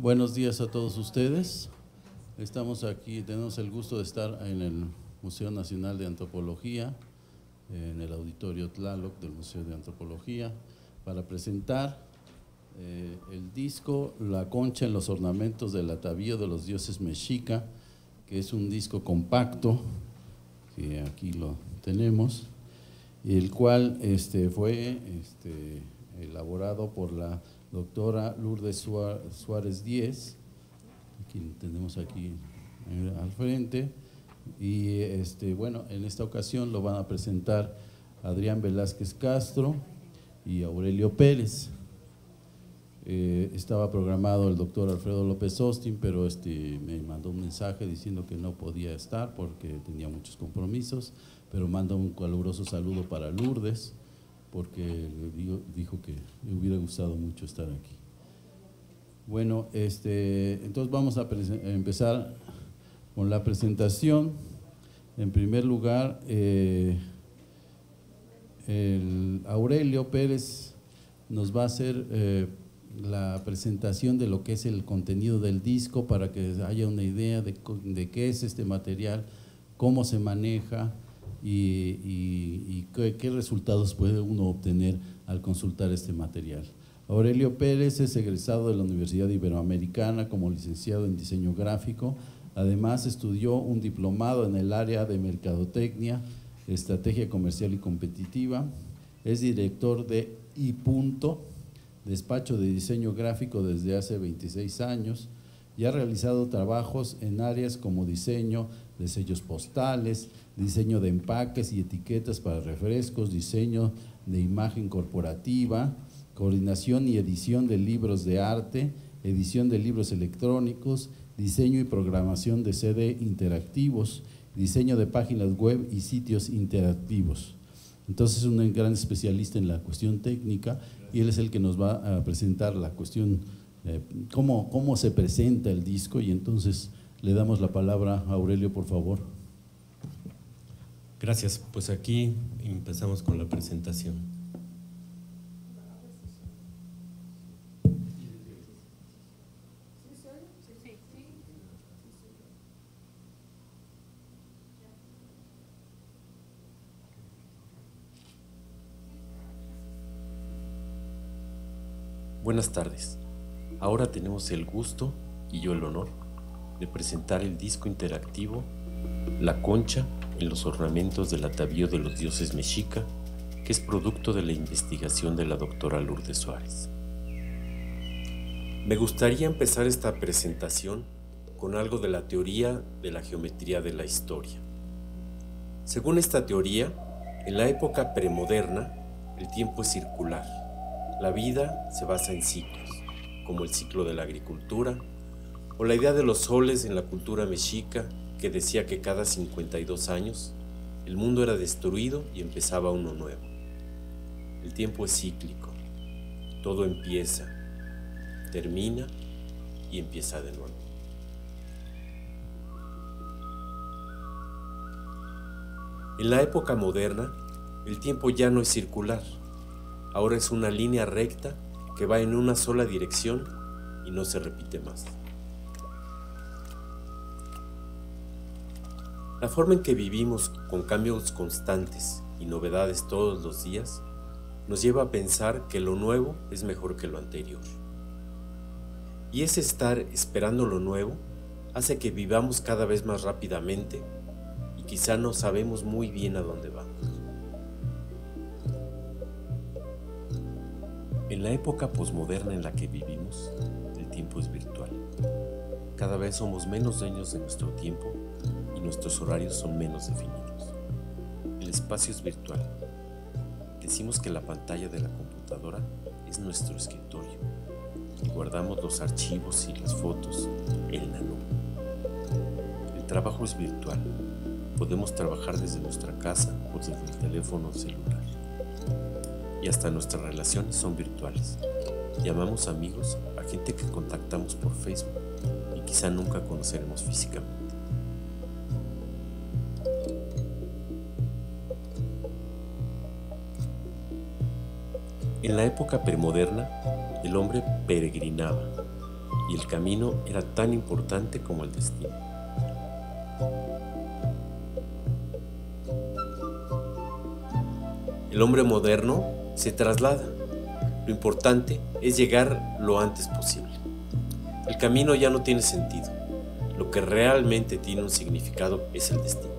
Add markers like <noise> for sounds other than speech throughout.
Buenos días a todos ustedes. Estamos aquí, tenemos el gusto de estar en el Museo Nacional de Antropología, en el Auditorio Tlaloc del Museo de Antropología, para presentar eh, el disco La concha en los ornamentos del atavío de los dioses mexica, que es un disco compacto, que aquí lo tenemos, el cual este, fue este, elaborado por la doctora Lourdes Suárez Díez, lo tenemos aquí eh, al frente, y este, bueno, en esta ocasión lo van a presentar Adrián Velázquez Castro y Aurelio Pérez. Eh, estaba programado el doctor Alfredo López Austin, pero este, me mandó un mensaje diciendo que no podía estar porque tenía muchos compromisos, pero manda un caluroso saludo para Lourdes, porque dijo que le hubiera gustado mucho estar aquí. Bueno, este, entonces vamos a empezar con la presentación. En primer lugar, eh, el Aurelio Pérez nos va a hacer eh, la presentación de lo que es el contenido del disco para que haya una idea de, qué es este material, cómo se maneja y, qué, resultados puede uno obtener al consultar este material. Aurelio Pérez es egresado de la Universidad Iberoamericana como licenciado en diseño gráfico. Además, estudió un diplomado en el área de mercadotecnia, estrategia comercial y competitiva. Es director de iPunto, despacho de diseño gráfico desde hace 26 años y ha realizado trabajos en áreas como diseño de sellos postales, diseño de empaques y etiquetas para refrescos, diseño de imagen corporativa, coordinación y edición de libros de arte, edición de libros electrónicos, diseño y programación de CD interactivos, diseño de páginas web y sitios interactivos. Entonces es un gran especialista en la cuestión técnica y él es el que nos va a presentar la cuestión, eh, cómo, cómo se presenta el disco y entonces le damos la palabra a Aurelio, por favor. Gracias, pues aquí empezamos con la presentación. Buenas tardes. Ahora tenemos el gusto y yo el honor de presentar el disco interactivo La Concha en los ornamentos del atavío de los dioses mexica, que es producto de la investigación de la doctora Lourdes Suárez. Me gustaría empezar esta presentación con algo de la teoría de la geometría de la historia. Según esta teoría, en la época premoderna, el tiempo es circular la vida se basa en ciclos, como el ciclo de la agricultura, o la idea de los soles en la cultura mexica que decía que cada 52 años el mundo era destruido y empezaba uno nuevo. El tiempo es cíclico, todo empieza, termina y empieza de nuevo. En la época moderna, el tiempo ya no es circular, Ahora es una línea recta que va en una sola dirección y no se repite más. La forma en que vivimos con cambios constantes y novedades todos los días nos lleva a pensar que lo nuevo es mejor que lo anterior. Y ese estar esperando lo nuevo hace que vivamos cada vez más rápidamente y quizá no sabemos muy bien a dónde vamos. En la época posmoderna en la que vivimos, el tiempo es virtual. Cada vez somos menos dueños de nuestro tiempo nuestros horarios son menos definidos. El espacio es virtual. Decimos que la pantalla de la computadora es nuestro escritorio y guardamos los archivos y las fotos en la nube. El trabajo es virtual. Podemos trabajar desde nuestra casa o desde el teléfono celular. Y hasta nuestras relaciones son virtuales. Llamamos amigos a gente que contactamos por Facebook y quizá nunca conoceremos físicamente. En la época premoderna, el hombre peregrinaba y el camino era tan importante como el destino. El hombre moderno se traslada. Lo importante es llegar lo antes posible. El camino ya no tiene sentido. Lo que realmente tiene un significado es el destino.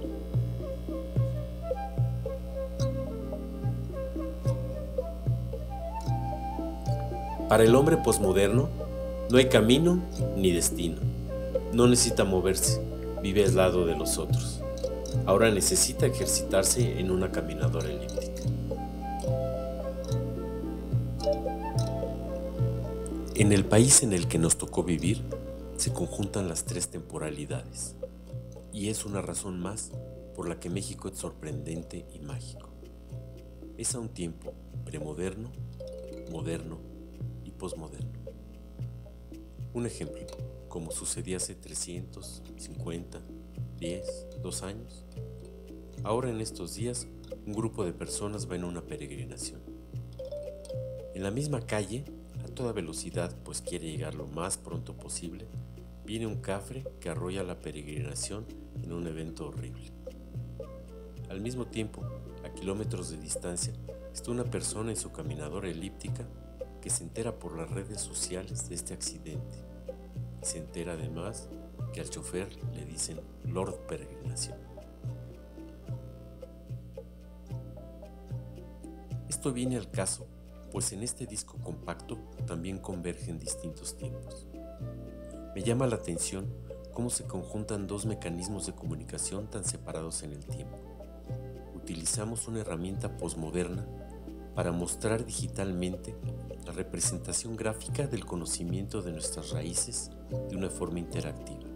Para el hombre posmoderno, no hay camino ni destino. No necesita moverse, vive al lado de los otros. Ahora necesita ejercitarse en una caminadora elíptica. En el país en el que nos tocó vivir, se conjuntan las tres temporalidades. Y es una razón más por la que México es sorprendente y mágico. Es a un tiempo premoderno, moderno posmoderno. Un ejemplo, como sucedía hace 350, 10, 2 años. Ahora en estos días, un grupo de personas va en una peregrinación. En la misma calle, a toda velocidad, pues quiere llegar lo más pronto posible, viene un cafre que arrolla la peregrinación en un evento horrible. Al mismo tiempo, a kilómetros de distancia, está una persona en su caminadora elíptica que se entera por las redes sociales de este accidente. Se entera además que al chofer le dicen Lord Peregrinación. Esto viene al caso, pues en este disco compacto también convergen distintos tiempos. Me llama la atención cómo se conjuntan dos mecanismos de comunicación tan separados en el tiempo. Utilizamos una herramienta posmoderna para mostrar digitalmente la representación gráfica del conocimiento de nuestras raíces de una forma interactiva.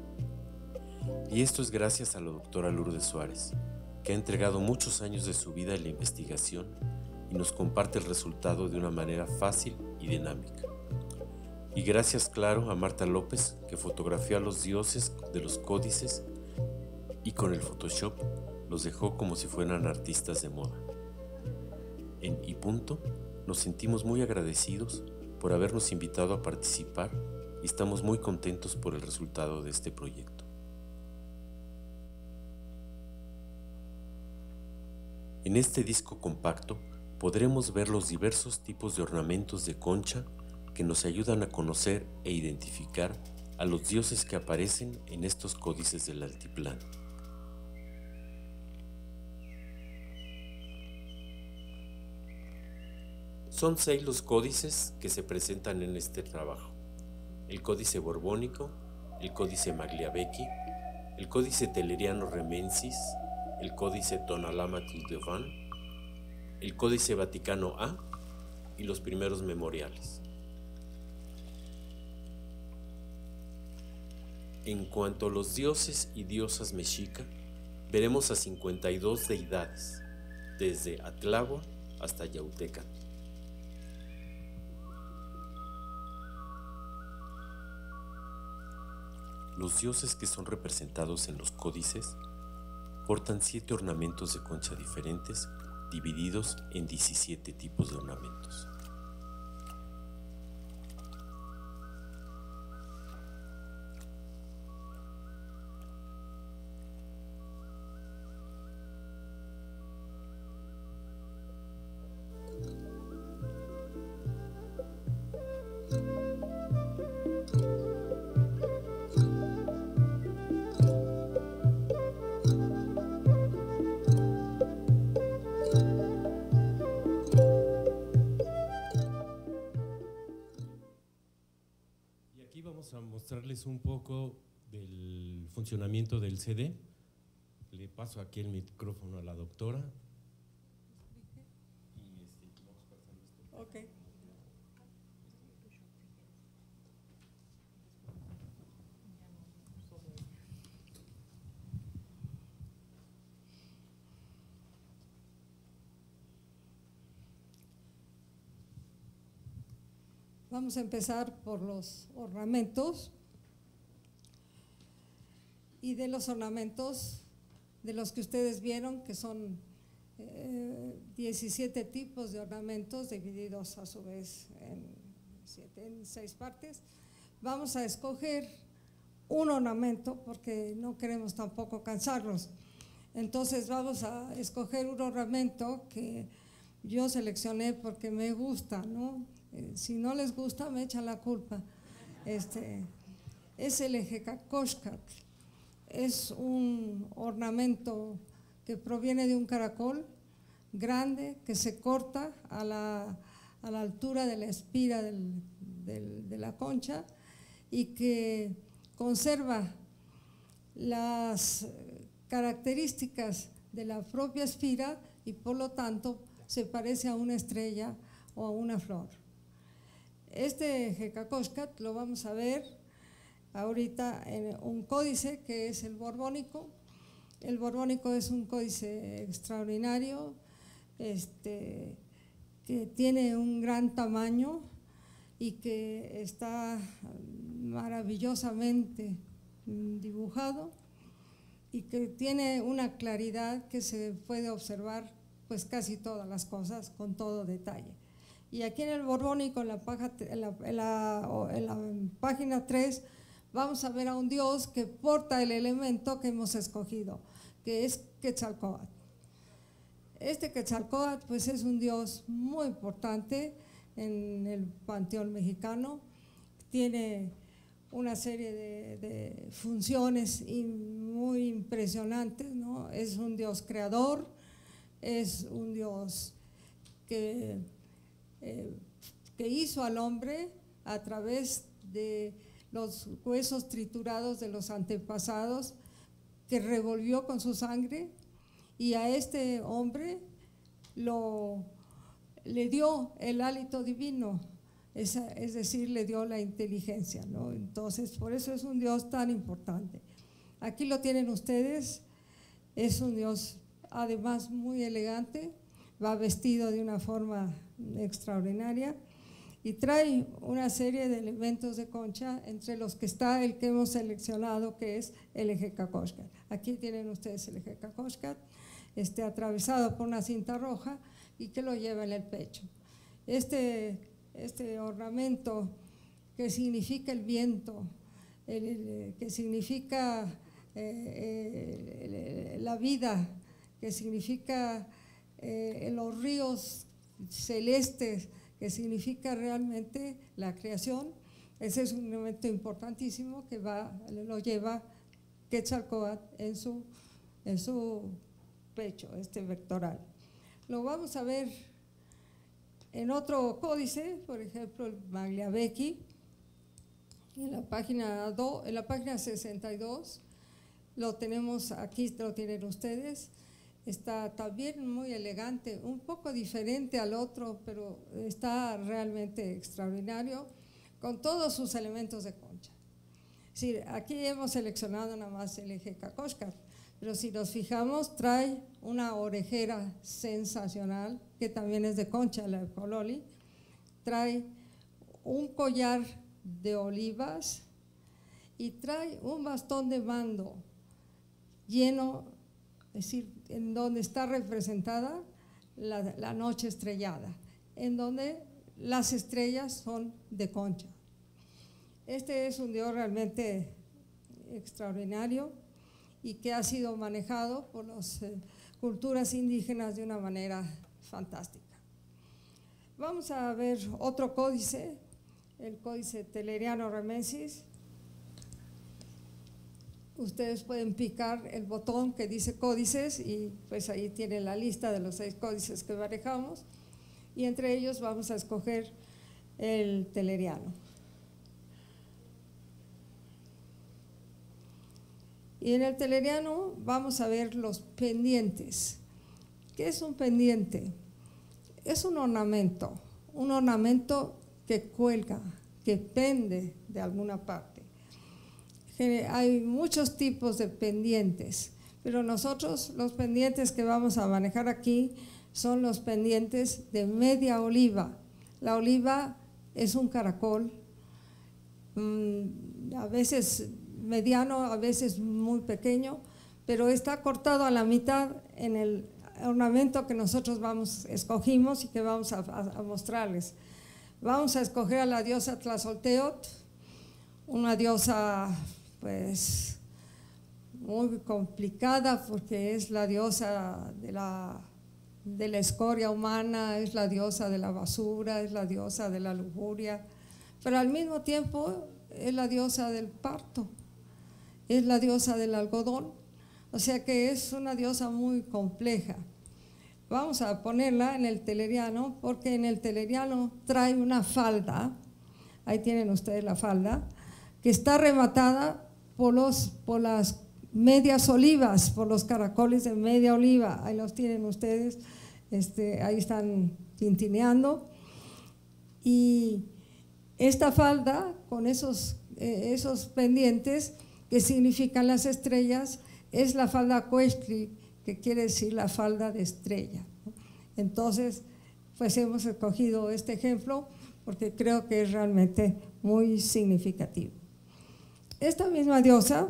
Y esto es gracias a la doctora Lourdes Suárez, que ha entregado muchos años de su vida en la investigación y nos comparte el resultado de una manera fácil y dinámica. Y gracias, claro, a Marta López, que fotografió a los dioses de los códices y con el Photoshop los dejó como si fueran artistas de moda. En Y Punto nos sentimos muy agradecidos por habernos invitado a participar y estamos muy contentos por el resultado de este proyecto. En este disco compacto podremos ver los diversos tipos de ornamentos de concha que nos ayudan a conocer e identificar a los dioses que aparecen en estos códices del altiplano. Son seis los códices que se presentan en este trabajo. El códice borbónico, el códice Magliavecchi, el códice teleriano remensis, el códice Tonalamatus de Van, el códice Vaticano A y los primeros memoriales. En cuanto a los dioses y diosas mexica, veremos a 52 deidades, desde Atlagua hasta Yauteca. Los dioses que son representados en los códices portan siete ornamentos de concha diferentes divididos en 17 tipos de ornamentos. funcionamiento del CD. Le paso aquí el micrófono a la doctora. Okay. Vamos a empezar por los ornamentos. Y de los ornamentos, de los que ustedes vieron, que son 17 eh, tipos de ornamentos divididos a su vez en, seis partes, vamos a escoger un ornamento porque no queremos tampoco cansarlos. Entonces vamos a escoger un ornamento que yo seleccioné porque me gusta, ¿no? Eh, si no les gusta, me echan la culpa. Este, es el ejecacoshcat. Es un ornamento que proviene de un caracol grande que se corta a la, altura de la espira de la concha y que conserva las características de la propia espira y por lo tanto se parece a una estrella o a una flor. Este Jekakoskat lo vamos a ver ahorita en un códice que es el borbónico. El borbónico es un códice extraordinario este, que tiene un gran tamaño y que está maravillosamente dibujado y que tiene una claridad que se puede observar pues casi todas las cosas con todo detalle. Y aquí en el Borbónico, en la, página 3, vamos a ver a un Dios que porta el elemento que hemos escogido, que es Quetzalcóatl. Este Quetzalcóatl pues es un Dios muy importante en el panteón mexicano, tiene una serie de, funciones muy impresionantes, ¿no? Es un Dios creador, es un Dios que, eh, que hizo al hombre a través de los huesos triturados de los antepasados, que revolvió con su sangre y a este hombre lo, le dio el hálito divino, es, es decir, le dio la inteligencia. ¿no? Entonces, por eso es un Dios tan importante. Aquí lo tienen ustedes, es un Dios además muy elegante, va vestido de una forma extraordinaria y trae una serie de elementos de concha, entre los que está el que hemos seleccionado, que es el eje Kakoshkat. Aquí tienen ustedes el eje Kakoshkat, este, atravesado por una cinta roja y que lo lleva en el pecho. Este, este ornamento que significa el viento, que significa eh, la vida, que significa eh, los ríos celestes, significa realmente la creación. Ese es un elemento importantísimo que va, lo lleva Quetzalcoatl en su, en su pecho, este vectoral. Lo vamos a ver en otro códice, por ejemplo, el Magliavecchi, en la página 2, en la página 62, lo tenemos aquí, lo tienen ustedes está también muy elegante, un poco diferente al otro, pero está realmente extraordinario, con todos sus elementos de concha. Sí, aquí hemos seleccionado nada más el eje Kakoshkar, pero si nos fijamos, trae una orejera sensacional, que también es de concha, la Pololi, trae un collar de olivas y trae un bastón de mando lleno es decir, en donde está representada la, noche estrellada, en donde las estrellas son de concha. Este es un dios realmente extraordinario y que ha sido manejado por las eh, culturas indígenas de una manera fantástica. Vamos a ver otro códice, el códice teleriano remensis, ustedes pueden picar el botón que dice códices y pues ahí tiene la lista de los seis códices que manejamos y entre ellos vamos a escoger el teleriano. Y en el teleriano vamos a ver los pendientes. ¿Qué es un pendiente? Es un ornamento, un ornamento que cuelga, que pende de alguna parte hay muchos tipos de pendientes, pero nosotros los pendientes que vamos a manejar aquí son los pendientes de media oliva. La oliva es un caracol, mm, a veces mediano, a veces muy pequeño, pero está cortado a la mitad en el ornamento que nosotros vamos, escogimos y que vamos a, mostrarles. Vamos a escoger a la diosa Tlazolteot, una diosa pues muy complicada porque es la diosa de la, de la escoria humana, es la diosa de la basura, es la diosa de la lujuria, pero al mismo tiempo es la diosa del parto, es la diosa del algodón o sea que es una diosa muy compleja. Vamos a ponerla en el teleriano porque en el teleriano trae una falda, ahí tienen ustedes la falda, que está rematada por, los, por las medias olivas, por los caracoles de media oliva, ahí los tienen ustedes, este, ahí están tintineando. Y esta falda con esos, eh, esos pendientes que significan las estrellas, es la falda Cuestli, que quiere decir la falda de estrella. Entonces, pues hemos escogido este ejemplo porque creo que es realmente muy significativo. Esta misma diosa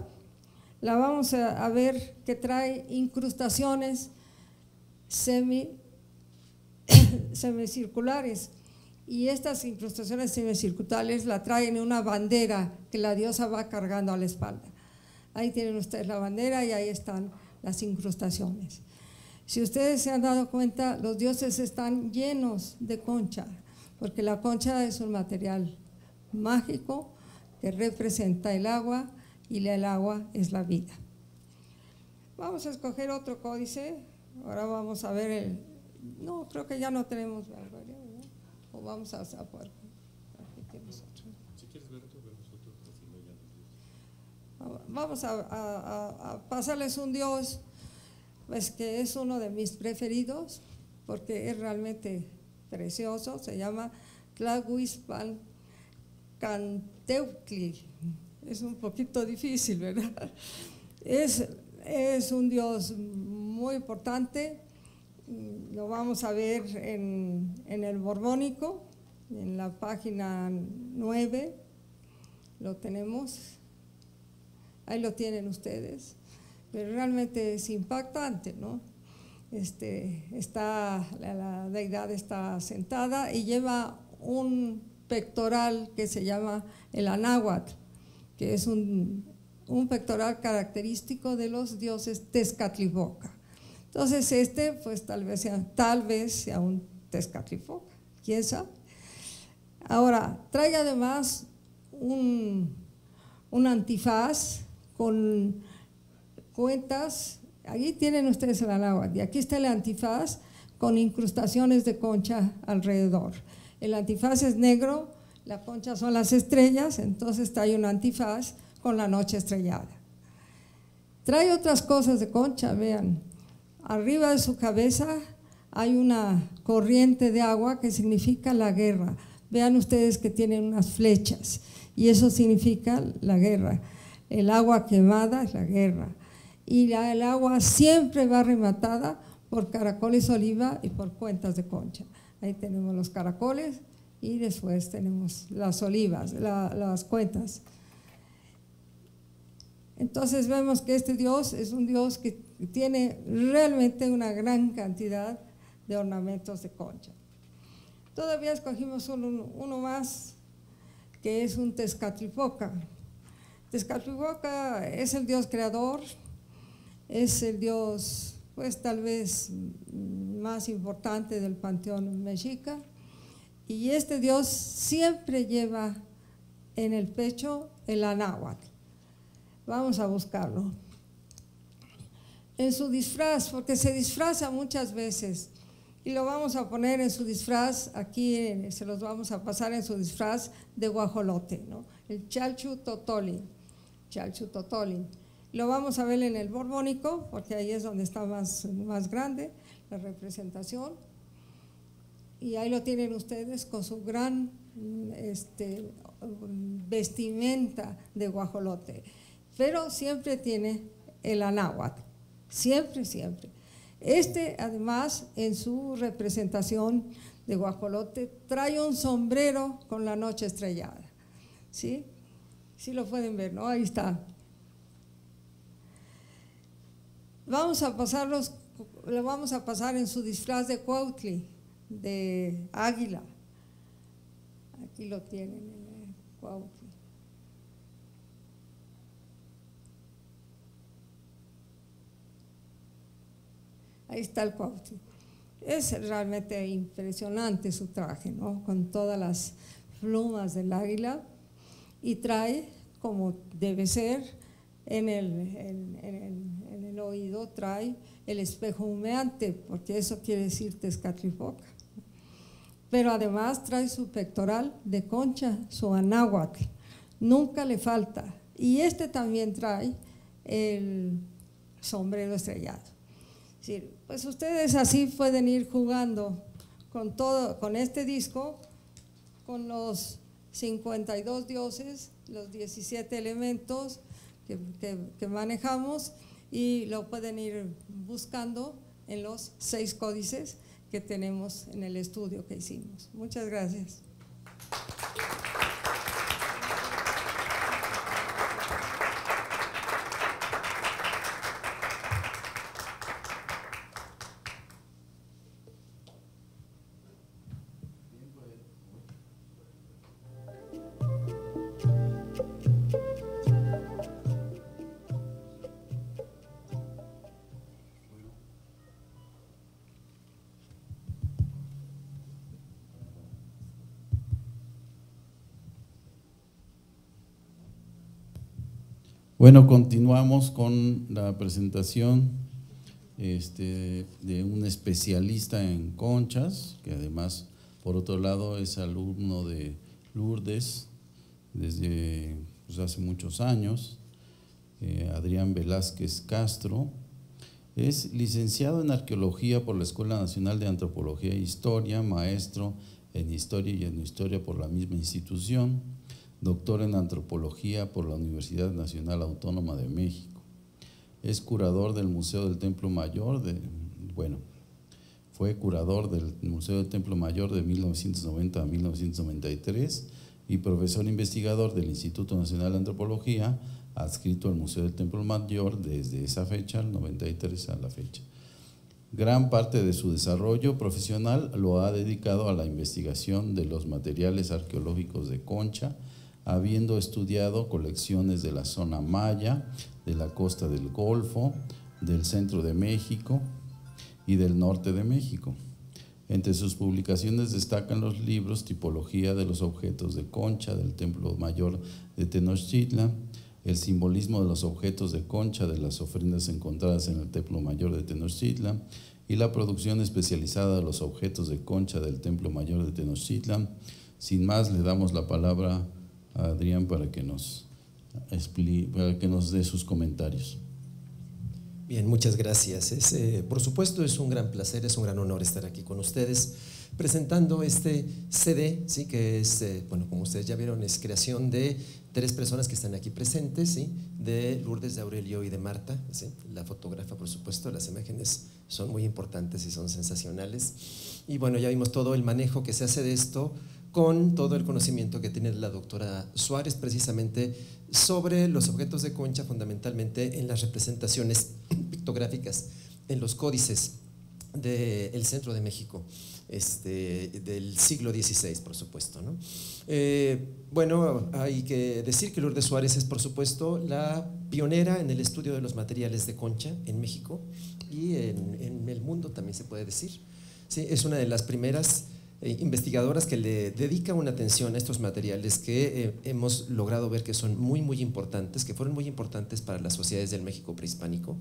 la vamos a, ver que trae incrustaciones semi, <coughs> semicirculares y estas incrustaciones semicirculares la traen en una bandera que la diosa va cargando a la espalda. Ahí tienen ustedes la bandera y ahí están las incrustaciones. Si ustedes se han dado cuenta, los dioses están llenos de concha, porque la concha es un material mágico que representa el agua y el agua es la vida. Vamos a escoger otro códice. Ahora vamos a ver el... No, creo que ya no tenemos... O vamos a, a vamos a, pasarles un Dios pues que es uno de mis preferidos porque es realmente precioso, se llama Tlahuispan Canteutli. Es un poquito difícil, ¿verdad? <laughs> Es, es un Dios muy importante, lo vamos a ver en, en el Borbónico, en la página 9, lo tenemos ahí lo tienen ustedes, pero realmente es impactante, ¿no? Este, está, la, deidad está sentada y lleva un pectoral que se llama el anáhuatl, que es un, pectoral característico de los dioses Tezcatlipoca. Entonces este, pues tal vez sea, tal vez sea un Tezcatlipoca, quién sabe. Ahora, trae además un, un antifaz con cuentas. Allí tienen ustedes el anáhuatl y aquí está el antifaz con incrustaciones de concha alrededor. El antifaz es negro, la concha son las estrellas, entonces trae un antifaz con la noche estrellada. Trae otras cosas de concha, vean. Arriba de su cabeza hay una corriente de agua que significa la guerra. Vean ustedes que tienen unas flechas y eso significa la guerra el agua quemada es la guerra. Y el agua siempre va rematada por caracoles oliva y por cuentas de concha. Ahí tenemos los caracoles y después tenemos las olivas, las cuentas. Entonces vemos que este Dios es un Dios que tiene realmente una gran cantidad de ornamentos de concha. Todavía escogimos uno, uno más, que es un Tezcatlipoca. Tezcatlipoca es el dios creador, es el dios, pues tal vez más importante del panteón mexica, y este dios siempre lleva en el pecho el anáhuatl. Vamos a buscarlo. En su disfraz, porque se disfraza muchas veces, y lo vamos a poner en su disfraz, aquí se los vamos a pasar en su disfraz de guajolote, ¿no? el chalchu totoli. Chalchutotoli. Lo vamos a ver en el Borbónico, porque ahí es donde está más, más grande representación. Y ahí lo tienen ustedes con su gran este, vestimenta de guajolote. Pero siempre tiene el anáhuatl, siempre, siempre. Este, además, en su representación de guajolote, trae un sombrero con la noche estrellada. ¿Sí? Sí lo pueden ver, ¿no? Ahí está. Vamos a pasarlos, lo vamos a pasar en su disfraz de Cuautli, de águila. Aquí lo tienen, el Cuautli. Ahí está el Cuautli. Es realmente impresionante su traje, ¿no? Con todas las plumas del águila y trae, como debe ser, en el, en, el, oído trae el espejo humeante, porque eso quiere decir Tezcatlipoca. Pero además trae su pectoral de concha, su anáhuac, nunca le falta. Y este también trae el sombrero estrellado. pues ustedes así pueden ir jugando con todo, con este disco, con los 52 dioses, los 17 elementos que, manejamos y lo pueden ir buscando en los seis códices que tenemos en el estudio que hicimos. Muchas gracias. Bueno, continuamos con la presentación este, de un especialista en conchas, que además, por otro lado, es alumno de Lourdes desde pues, hace muchos años, eh, Adrián Velázquez Castro. Es licenciado en Arqueología por la Escuela Nacional de Antropología e Historia, maestro en Historia y en Historia por la misma institución doctor en antropología por la Universidad Nacional Autónoma de México. Es curador del Museo del Templo Mayor, de, bueno, fue curador del Museo del Templo Mayor de 1990 a 1993 y profesor investigador del Instituto Nacional de Antropología, adscrito al Museo del Templo Mayor desde esa fecha, el 93 a la fecha. Gran parte de su desarrollo profesional lo ha dedicado a la investigación de los materiales arqueológicos de Concha, habiendo estudiado colecciones de la zona maya, de la costa del Golfo, del centro de México y del norte de México. Entre sus publicaciones destacan los libros Tipología de los objetos de concha del Templo Mayor de Tenochtitlan, El simbolismo de los objetos de concha de las ofrendas encontradas en el Templo Mayor de Tenochtitlan y la producción especializada de los objetos de concha del Templo Mayor de Tenochtitlan. Sin más, le damos la palabra Adrián para que nos para que nos dé sus comentarios. Bien, muchas gracias. Eh, por supuesto, es un gran placer, es un gran honor estar aquí con ustedes presentando este CD, ¿sí? que es, eh, bueno, como ustedes ya vieron, es creación de tres personas que están aquí presentes, ¿sí? de Lourdes, de Aurelio y de Marta, la fotógrafa, por supuesto, las imágenes son muy importantes y son sensacionales. Y bueno, ya vimos todo el manejo que se hace de esto con todo el conocimiento que tiene la doctora Suárez precisamente sobre los objetos de concha, fundamentalmente en las representaciones <clears throat> pictográficas, en los códices del centro de México. Este, del siglo XVI, por supuesto. Eh, bueno, hay que decir que Lourdes Suárez es, por supuesto, la pionera en el estudio de los materiales de concha en México y en, en el mundo también se puede decir. ¿sí? Es una de las primeras eh, investigadoras que le dedican una atención a estos materiales que eh, hemos logrado ver que son muy, muy importantes, que fueron muy importantes para las sociedades del México prehispánico.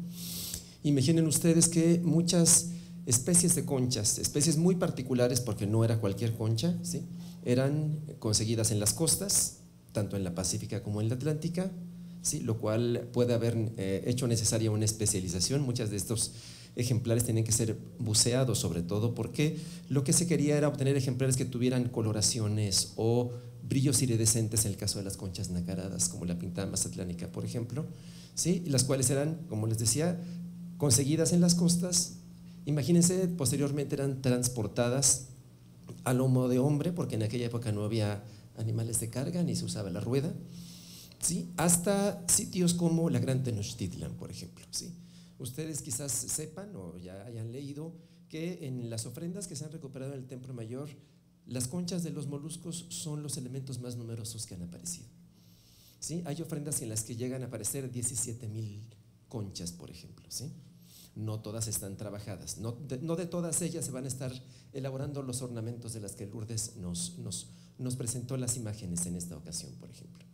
Imaginen ustedes que muchas especies de conchas, especies muy particulares porque no era cualquier concha, ¿sí? eran conseguidas en las costas, tanto en la Pacífica como en la Atlántica, ¿sí? lo cual puede haber eh, hecho necesaria una especialización. Muchas de estos ejemplares tienen que ser buceados sobre todo porque lo que se quería era obtener ejemplares que tuvieran coloraciones o brillos iridescentes en el caso de las conchas nacaradas, como la pintada mazatlánica, por ejemplo, ¿sí? las cuales eran, como les decía, conseguidas en las costas Imagínense, posteriormente eran transportadas al lomo de hombre, porque en aquella época no había animales de carga ni se usaba la rueda, ¿sí? hasta sitios como la Gran Tenochtitlan, por ejemplo. ¿sí? Ustedes quizás sepan o ya hayan leído que en las ofrendas que se han recuperado en el Templo Mayor, las conchas de los moluscos son los elementos más numerosos que han aparecido. ¿Sí? Hay ofrendas en las que llegan a aparecer 17 mil conchas, por ejemplo. ¿sí? No todas están trabajadas, no de, todas ellas se van a estar elaborando los ornamentos de las que Lourdes nos, nos, nos presentó las imágenes en esta ocasión, por ejemplo.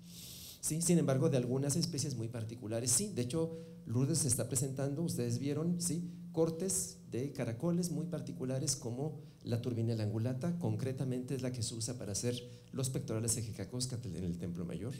¿Sí? Sin embargo, de algunas especies muy particulares, sí. De hecho, Lourdes está presentando, ustedes vieron, ¿sí? cortes de caracoles muy particulares como la turbina angulata, concretamente es la que se usa para hacer los pectorales ejecacoscatl en el Templo Mayor.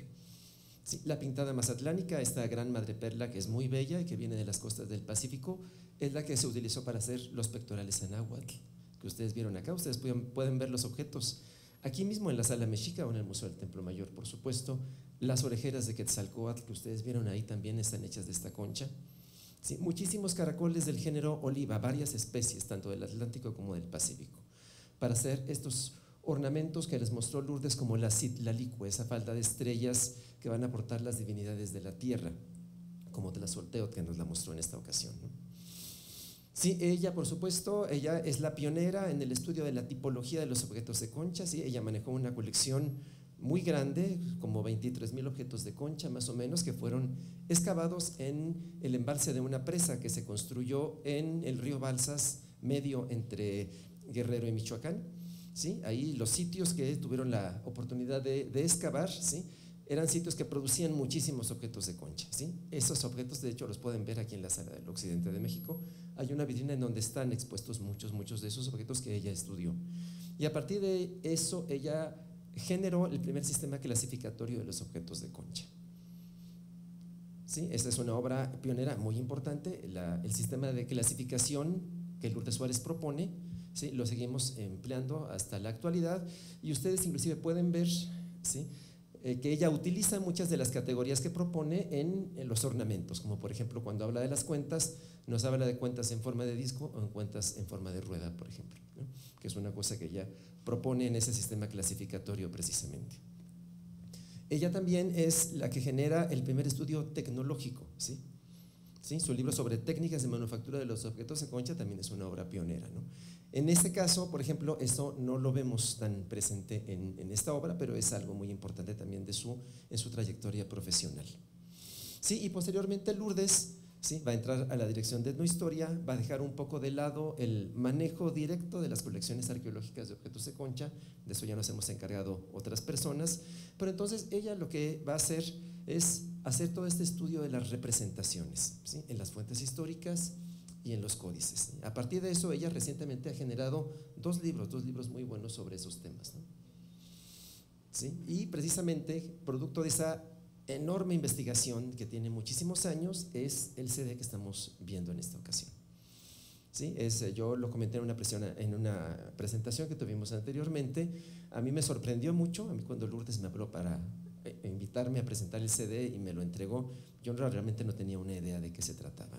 la pintada mazatlánica, esta gran madreperla que es muy bella y que viene de las costas del Pacífico, es la que se utilizó para hacer los pectorales anáhuatl, que ustedes vieron acá. Ustedes pueden, ver los objetos aquí mismo en la sala mexica o en el Museo del Templo Mayor, por supuesto. Las orejeras de Quetzalcoatl que ustedes vieron ahí también están hechas de esta concha muchísimos caracoles del género oliva, varias especies, tanto del Atlántico como del Pacífico, para hacer estos ornamentos que les mostró Lourdes como la Citlalicue, esa falda de estrellas que van a aportar las divinidades de la tierra, como de la Solteo que nos la mostró en esta ocasión. Sí, ella, por supuesto, ella es la pionera en el estudio de la tipología de los objetos de concha, ¿sí? ella manejó una colección muy grande, como 23 mil objetos de concha más o menos, que fueron excavados en el embalse de una presa que se construyó en el río Balsas, medio entre Guerrero y Michoacán. ¿sí? Ahí los sitios que tuvieron la oportunidad de, de excavar, ¿sí? eran sitios que producían muchísimos objetos de concha. ¿sí? Esos objetos, de hecho, los pueden ver aquí en la sala del occidente de México. Hay una vitrina en donde están expuestos muchos, muchos de esos objetos que ella estudió. Y a partir de eso, ella generó el primer sistema clasificatorio de los objetos de concha. ¿Sí? Esta es una obra pionera muy importante. el sistema de clasificación que Lourdes Suárez propone, ¿sí? lo seguimos empleando hasta la actualidad y ustedes inclusive pueden ver ¿sí? Eh, que ella utiliza muchas de las categorías que propone en, los ornamentos, como por ejemplo cuando habla de las cuentas, nos habla de cuentas en forma de disco o en cuentas en forma de rueda, por ejemplo, que es una cosa que ella propone en ese sistema clasificatorio precisamente. Ella también es la que genera el primer estudio tecnológico, ¿sí? ¿Sí? Su libro sobre técnicas de manufactura de los objetos de concha también es una obra pionera. ¿no? En este caso, por ejemplo, eso no lo vemos tan presente en, esta obra, pero es algo muy importante también de su, en su trayectoria profesional. Sí, y posteriormente Lourdes va a entrar a la dirección de etnohistoria, va a dejar un poco de lado el manejo directo de las colecciones arqueológicas de objetos de concha, de eso ya nos hemos encargado otras personas, pero entonces ella lo que va a hacer es hacer todo este estudio de las representaciones en las fuentes históricas y en los códices. A partir de eso, ella recientemente ha generado dos libros, dos libros muy buenos sobre esos temas. Y precisamente, producto de esa enorme investigación que tiene muchísimos años es el CD que estamos viendo en esta ocasión. ¿Sí? Es, eh, yo lo comenté en una, en una presentación que tuvimos anteriormente. A mí me sorprendió mucho, a mí cuando Lourdes me habló para eh, invitarme a presentar el CD y me lo entregó, yo realmente no tenía una idea de qué se trataba.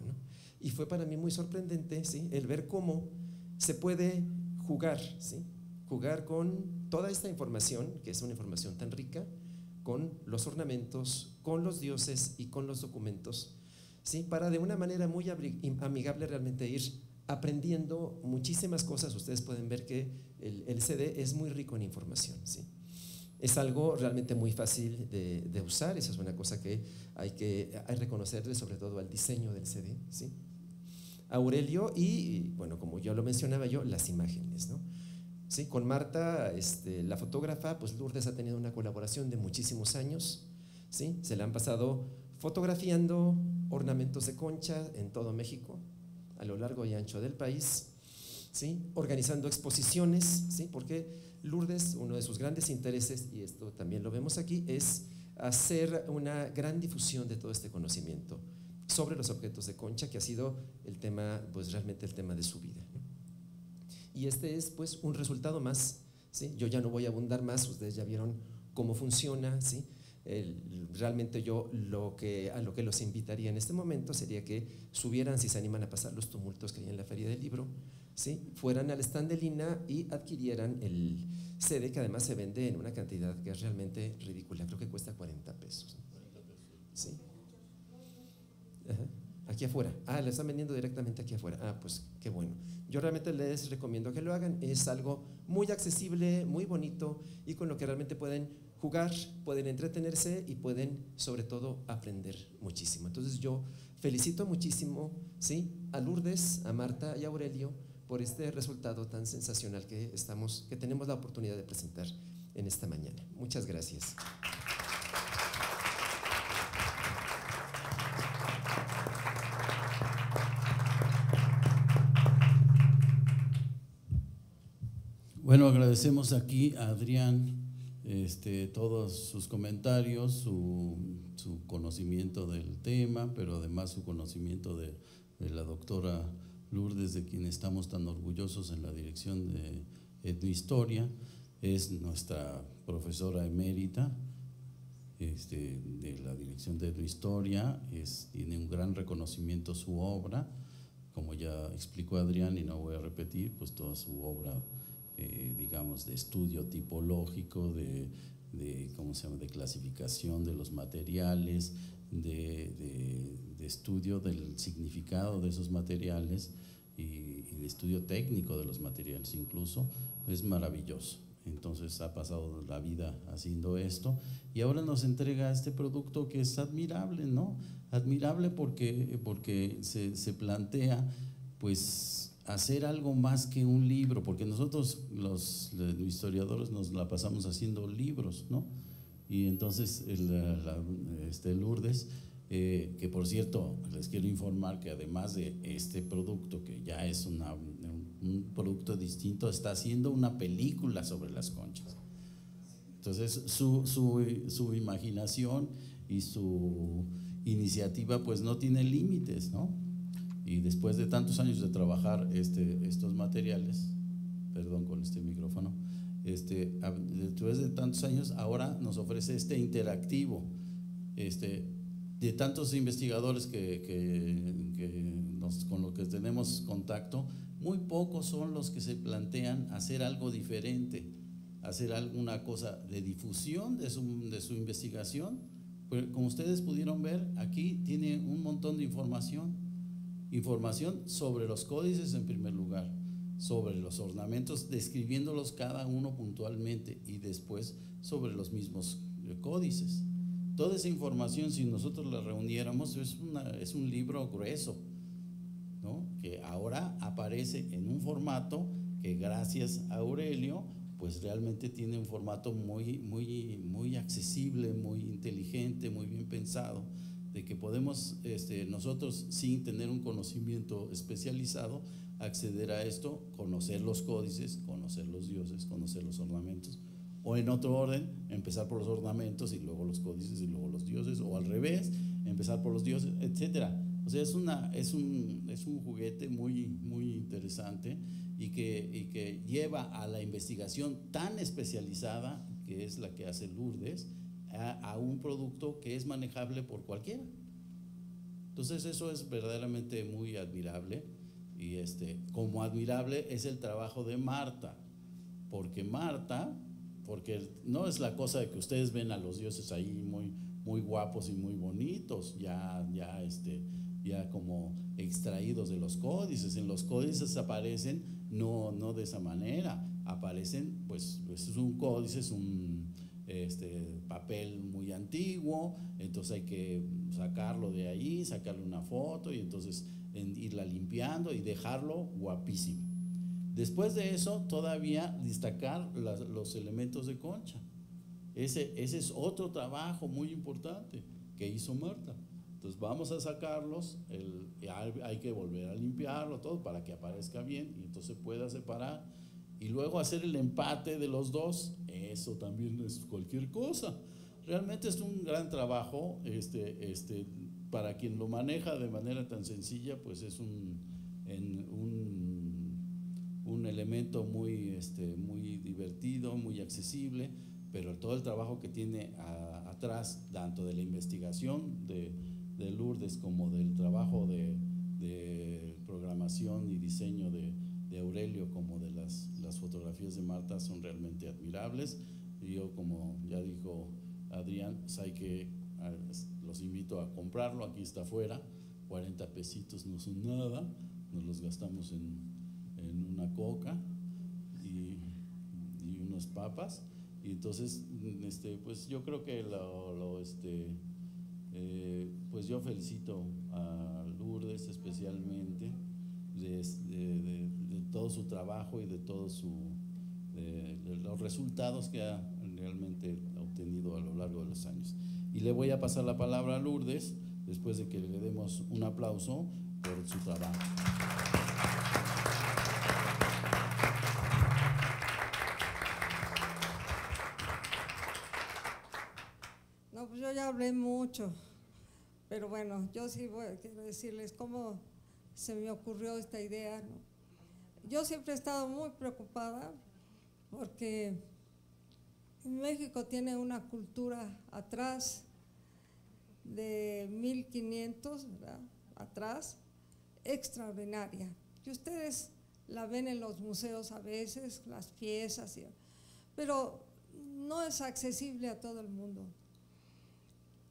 Y fue para mí muy sorprendente ¿sí? el ver cómo se puede jugar, ¿sí? jugar con toda esta información, que es una información tan rica, con los ornamentos, con los dioses y con los documentos, ¿sí? para de una manera muy amigable realmente ir aprendiendo muchísimas cosas. Ustedes pueden ver que el, CD es muy rico en información. ¿sí? Es algo realmente muy fácil de, usar, esa es una cosa que hay que reconocerle sobre todo al diseño del CD. ¿sí? Aurelio y, bueno, como yo lo mencionaba yo, las imágenes. ¿no? ¿sí? Con Marta, este, la fotógrafa, pues Lourdes ha tenido una colaboración de muchísimos años, ¿sí? Se le han pasado fotografiando ornamentos de concha en todo México, a lo largo y ancho del país, ¿sí? Organizando exposiciones, ¿sí? Porque Lourdes, uno de sus grandes intereses, y esto también lo vemos aquí, es hacer una gran difusión de todo este conocimiento sobre los objetos de concha, que ha sido el tema, pues realmente el tema de su vida. Y este es pues un resultado más. ¿sí? Yo ya no voy a abundar más, ustedes ya vieron cómo funciona. ¿sí? realmente yo lo que, a lo que los invitaría en este momento sería que subieran, si se animan a pasar los tumultos que hay en la feria del libro, ¿sí? fueran al stand de Lina y adquirieran el CD que además se vende en una cantidad que es realmente ridícula, creo que cuesta 40 pesos. ¿Sí? Aquí afuera. Ah, le están vendiendo directamente aquí afuera. Ah, pues qué bueno. Yo realmente les recomiendo que lo hagan. Es algo muy accesible, muy bonito y con lo que realmente pueden jugar, pueden entretenerse y pueden sobre todo aprender muchísimo. Entonces yo felicito muchísimo ¿sí? a Lourdes, a Marta y a Aurelio por este resultado tan sensacional que, estamos, que tenemos la oportunidad de presentar en esta mañana. Muchas gracias. Bueno, agradecemos aquí a Adrián este, todos sus comentarios, su, conocimiento del tema, pero además su conocimiento de, la doctora Lourdes, de quien estamos tan orgullosos en la dirección de etnohistoria. Es nuestra profesora emérita este, de la dirección de etnohistoria, tiene un gran reconocimiento su obra, como ya explicó Adrián y no voy a repetir, pues toda su obra eh, digamos, de estudio tipológico, de, ¿cómo se llama?, de clasificación de los materiales, de, estudio del significado de esos materiales y, de estudio técnico de los materiales incluso, es maravilloso. Entonces ha pasado la vida haciendo esto y ahora nos entrega este producto que es admirable, ¿no? Admirable porque, porque se, se plantea pues hacer algo más que un libro, porque nosotros los, historiadores nos la pasamos haciendo libros, ¿no? Y entonces este Lourdes, eh, que por cierto, les quiero informar que además de este producto, que ya es una, un producto distinto, está haciendo una película sobre las conchas. Entonces su, su, su imaginación y su iniciativa pues no tiene límites, ¿no? Y después de tantos años de trabajar este, estos materiales, perdón con este micrófono, este, después de tantos años, ahora nos ofrece este interactivo. Este, de tantos investigadores que, que, nos, con los que tenemos contacto, muy pocos son los que se plantean hacer algo diferente, hacer alguna cosa de difusión de su, de su investigación. Como ustedes pudieron ver, aquí tiene un montón de información Información sobre los códices en primer lugar, sobre los ornamentos, describiéndolos cada uno puntualmente y después sobre los mismos eh, códices. Toda esa información, si nosotros la reuniéramos, es, una, es un libro grueso, ¿no? que ahora aparece en un formato que gracias a Aurelio, pues realmente tiene un formato muy, muy, muy accesible, muy inteligente, muy bien pensado de que podemos este, nosotros, sin tener un conocimiento especializado, acceder a esto, conocer los códices, conocer los dioses, conocer los ornamentos, o en otro orden, empezar por los ornamentos y luego los códices y luego los dioses, o al revés, empezar por los dioses, etc. O sea, es, una, es, un, es un juguete muy, muy interesante y que, y que lleva a la investigación tan especializada que es la que hace Lourdes, a, un producto que es manejable por cualquiera. Entonces eso es verdaderamente muy admirable y este, como admirable es el trabajo de Marta, porque Marta, porque no es la cosa de que ustedes ven a los dioses ahí muy, muy guapos y muy bonitos, ya, ya, este, ya como extraídos de los códices. En los códices aparecen no, no de esa manera, aparecen, pues, pues es un códice, es un este papel muy antiguo, entonces hay que sacarlo de ahí, sacarle una foto y entonces irla limpiando y dejarlo guapísimo. Después de eso, todavía destacar los elementos de concha. Ese, ese es otro trabajo muy importante que hizo Marta. Entonces vamos a sacarlos, hay que volver a limpiarlo todo para que aparezca bien y entonces pueda separar y luego hacer el empate de los dos, eso también es cualquier cosa. Realmente es un gran trabajo, este, este, para quien lo maneja de manera tan sencilla, pues es un, un, un elemento muy, este, muy divertido, muy accesible, pero todo el trabajo que tiene atrás, tanto de la investigación de, de Lourdes como del trabajo de, de programación y diseño de, de, Aurelio, como de las, las fotografías de Marta, son realmente admirables. Y yo, como ya dijo Adrián, pues hay que, los invito a comprarlo, aquí está afuera, 40 pesitos no son nada, nos los gastamos en, en una coca y, y papas y entonces, este, pues yo creo que lo, este, eh, pues yo felicito a Lourdes especialmente de, todo su trabajo y de todos su, los resultados que ha realmente obtenido a lo largo de los años. Y le voy a pasar la palabra a Lourdes después de que le demos un aplauso por su trabajo. ya hablé mucho, pero bueno, yo sí quiero decirles cómo se me ocurrió esta idea. Yo siempre he estado muy preocupada porque México tiene una cultura atrás de 1500, atrás, extraordinaria. Que ustedes la ven en los museos a veces, las piezas, pero no es accesible a todo el mundo.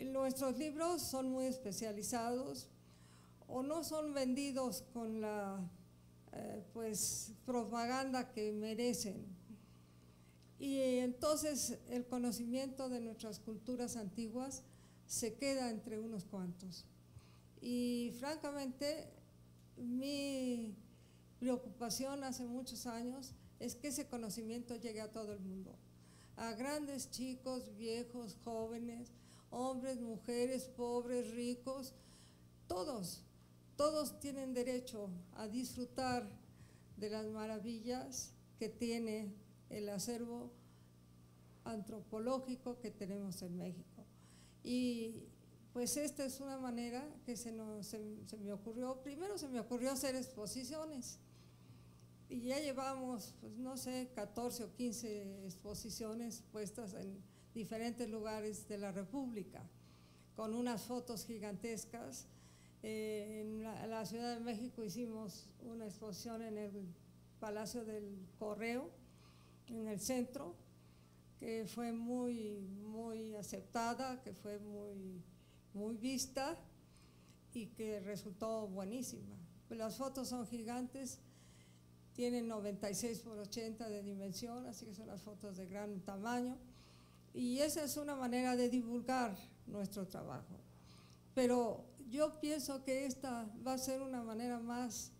Nuestros libros son muy especializados o no son vendidos con la eh, pues, propaganda que merecen. Y entonces el conocimiento de nuestras culturas antiguas se queda entre unos cuantos. Y francamente, mi preocupación hace muchos años es que ese conocimiento llegue a todo el mundo, a grandes, chicos, viejos, jóvenes, hombres, mujeres, pobres, ricos, todos, todos tienen derecho a disfrutar de las maravillas que tiene el acervo antropológico que tenemos en México. Y pues esta es una manera que se, me ocurrió, primero se me ocurrió hacer exposiciones. Y ya llevamos, pues no sé, 14 o 15 exposiciones puestas en, diferentes lugares de la República, con unas fotos gigantescas. Eh, en la, Ciudad de México hicimos una exposición en el Palacio del Correo, en el centro, que fue muy, muy aceptada, que fue muy, muy vista y que resultó buenísima. Las fotos son gigantes, tienen 96 por 80 de dimensión, así que son las fotos de gran tamaño. Y esa es una manera de divulgar nuestro trabajo. Pero yo pienso que esta va a ser una manera más,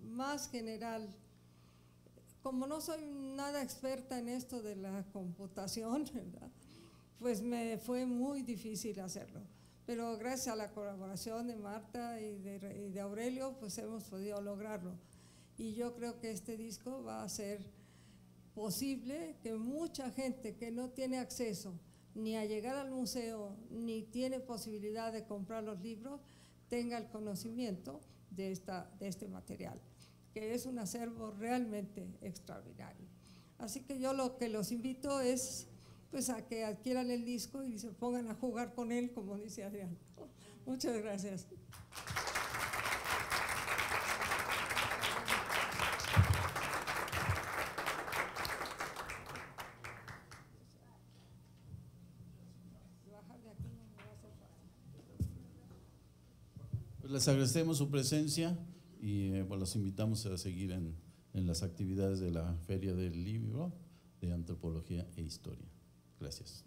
más general. Como no soy nada experta en esto de la computación, <laughs> pues me fue muy difícil hacerlo. Pero gracias a la colaboración de Marta y de, y de Aurelio, pues hemos podido lograrlo. Y yo creo que este disco va a ser posible que mucha gente que no tiene acceso ni a llegar al museo, ni tiene posibilidad de comprar los libros, tenga el conocimiento de, esta, de este material, que es un acervo realmente extraordinario. Así que yo lo que los invito es pues a que adquieran el disco y se pongan a jugar con él, como dice Adrián. <laughs> Muchas gracias. Les agradecemos su presencia y eh, pues los invitamos a seguir en, en las actividades de la Feria del Libro de Antropología e Historia. Gracias.